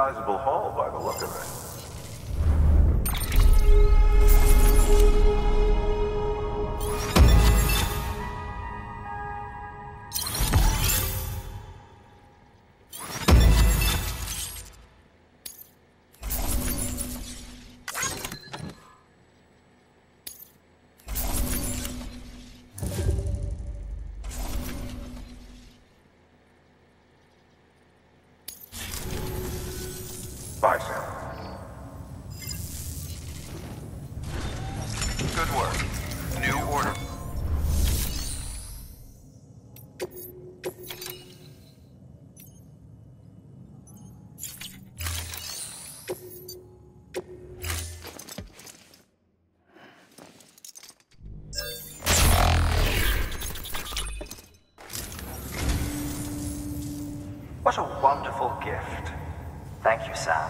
sizable hall. Wonderful gift. Thank you, Sam.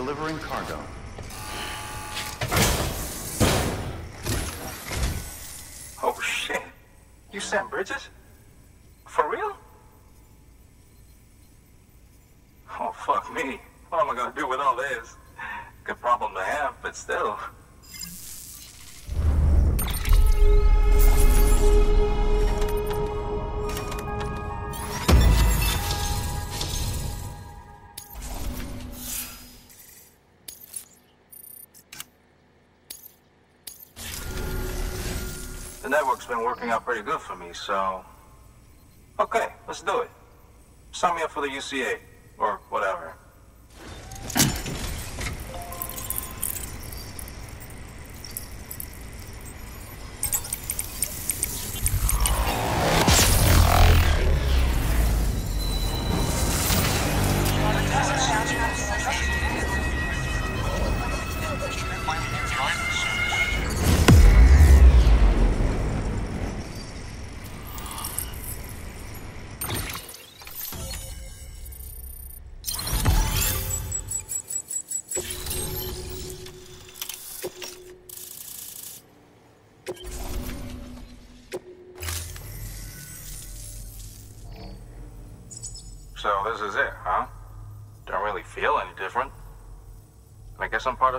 Delivering cargo. So. Okay, let's do it. Sign me up for the UCA, or whatever.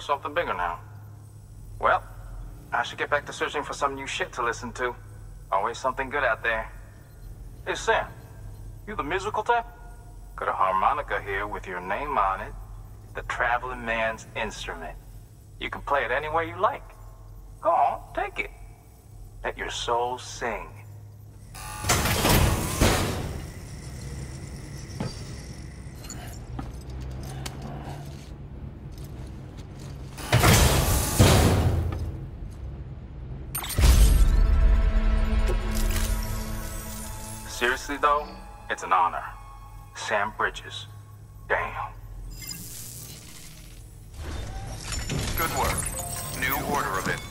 Of something bigger now. Well, I should get back to searching for some new shit to listen to. Always something good out there. Hey, Sam. You the musical type? Got a harmonica here with your name on it. The traveling man's instrument. You can play it any way you like. Go on, take it. Let your soul sing. Bridges. Damn. Good work. New order of it.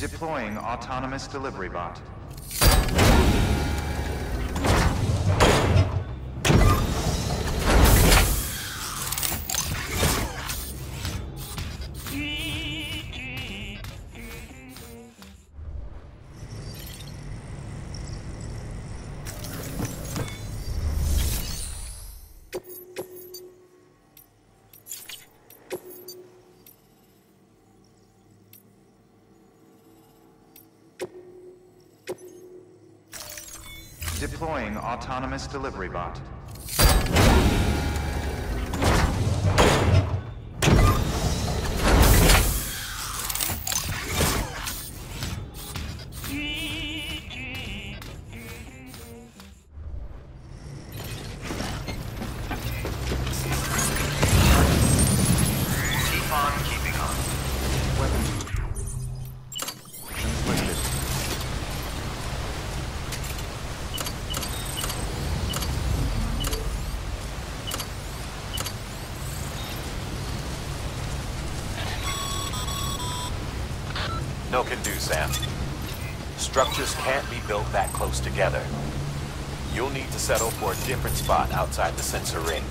Deploying autonomous delivery bot. Autonomous delivery bot. Can do, Sam. Structures can't be built that close together. You'll need to settle for a different spot outside the sensor ring.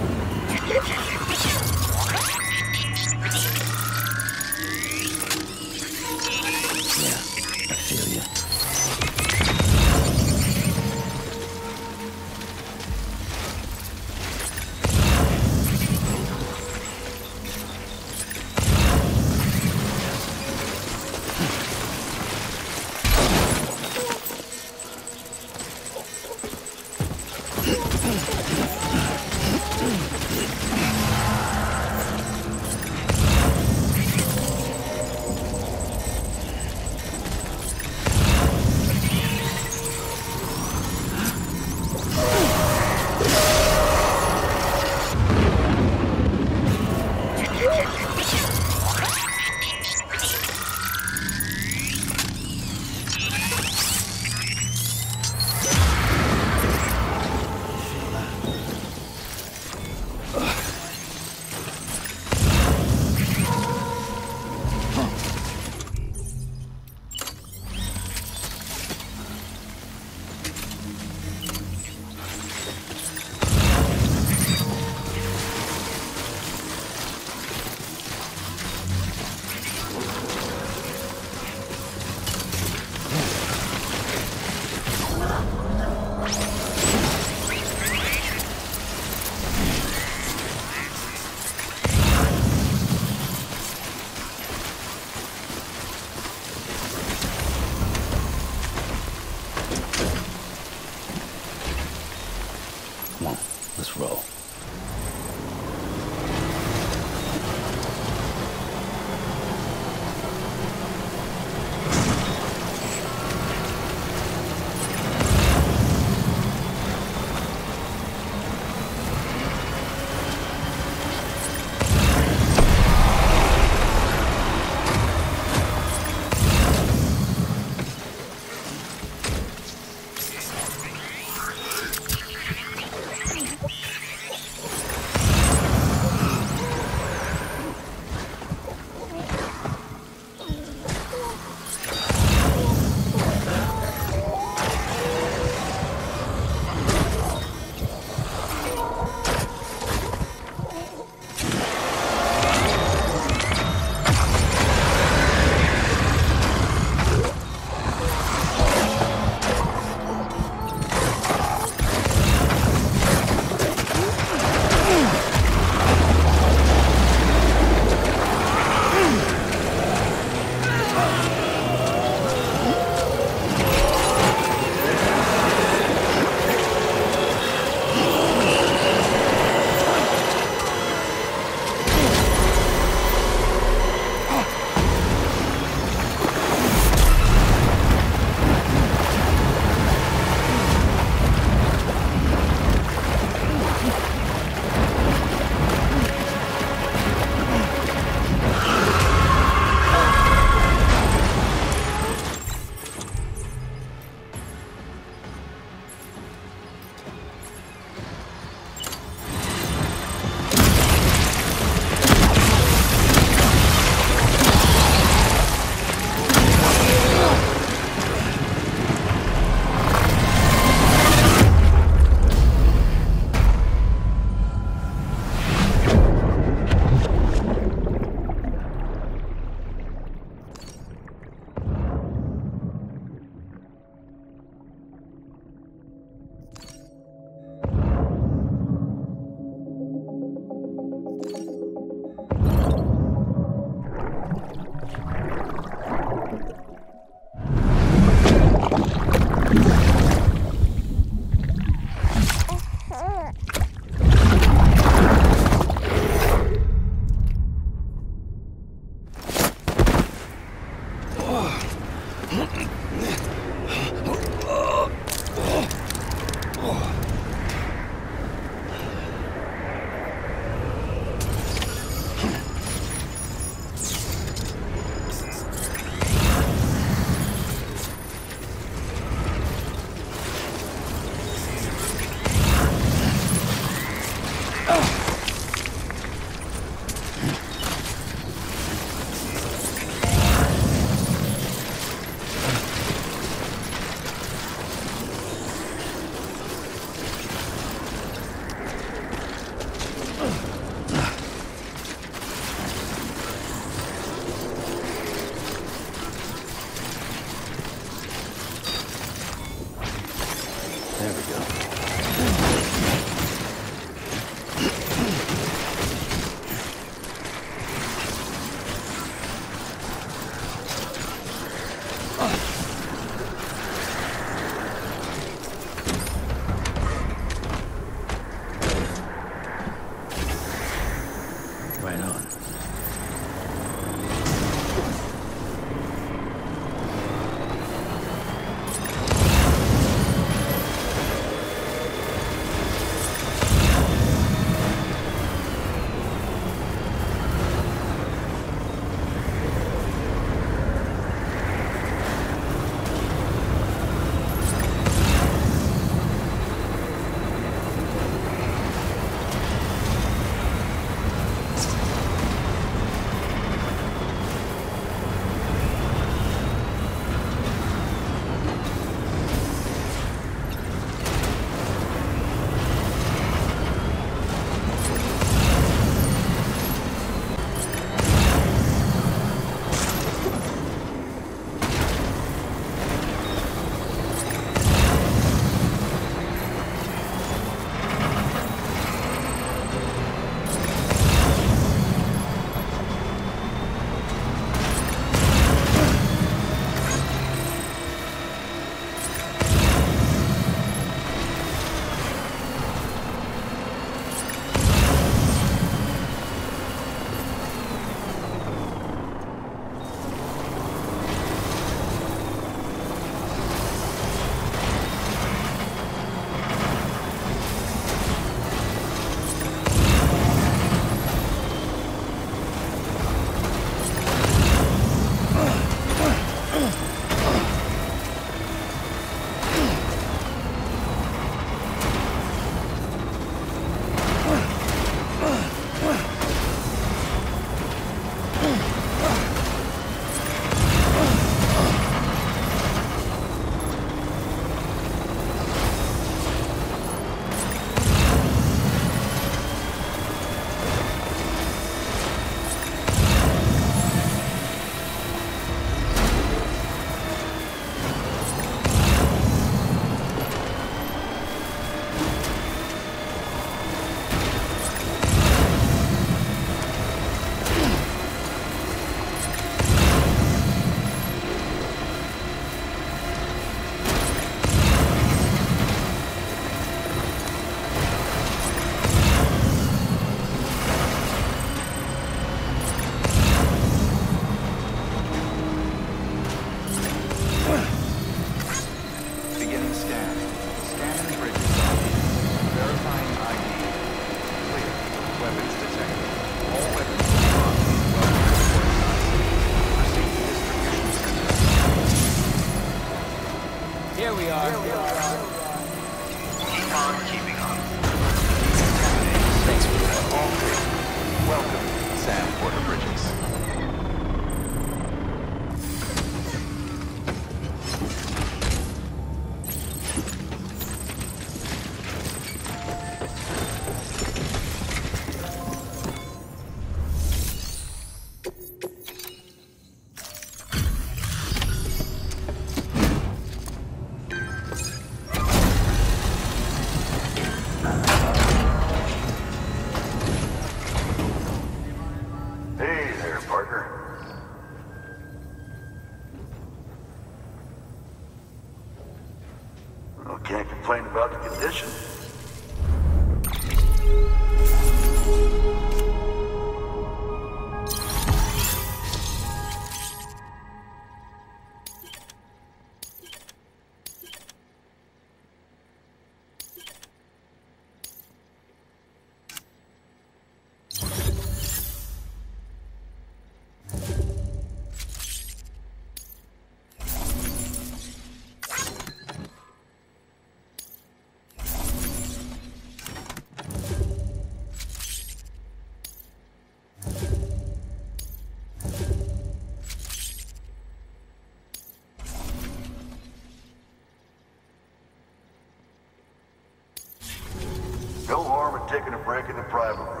Harm in taking a break in the private room,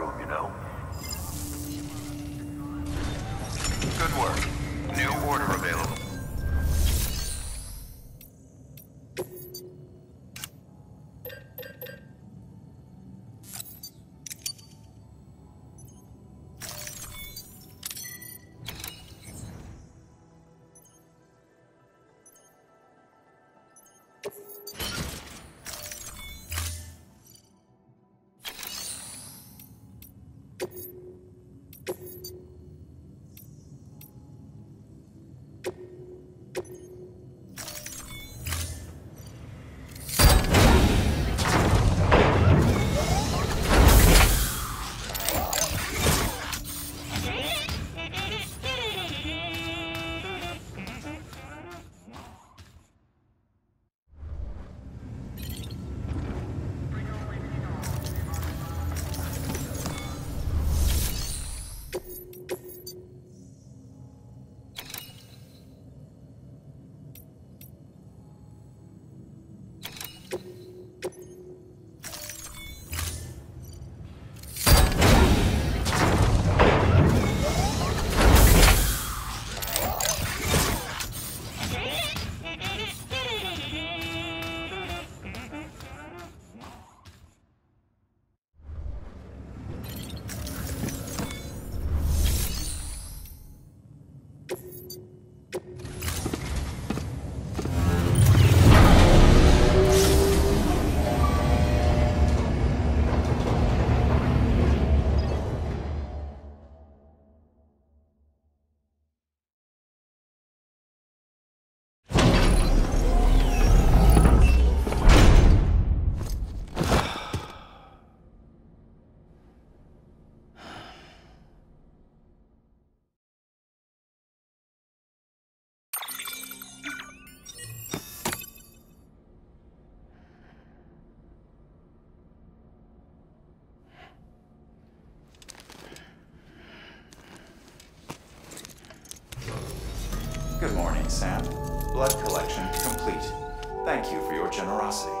Sam. Blood collection complete. Thank you for your generosity.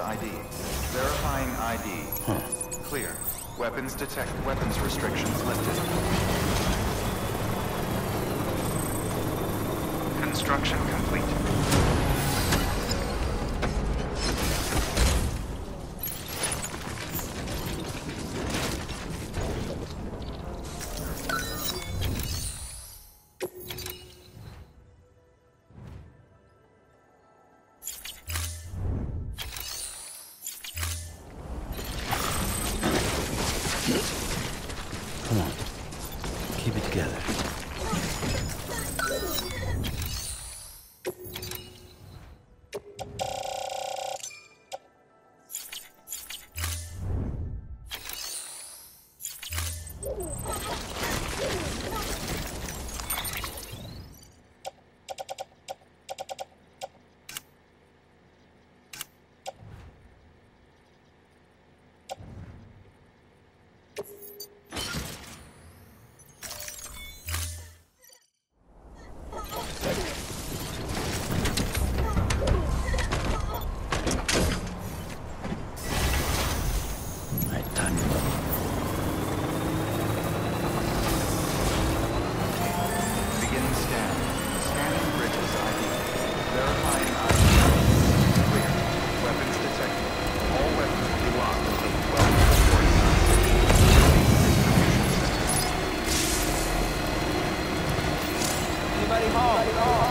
ID. Verifying ID. Clear. Weapons detect. Weapons restrictions lifted. Construction All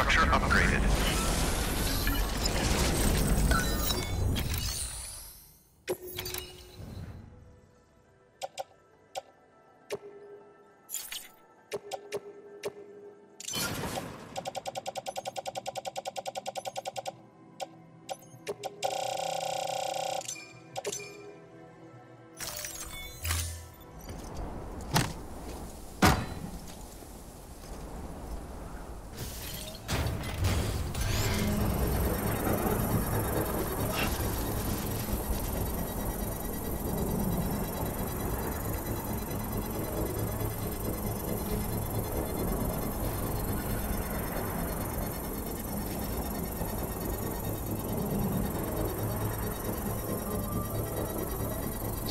Structure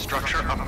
Structure upgraded.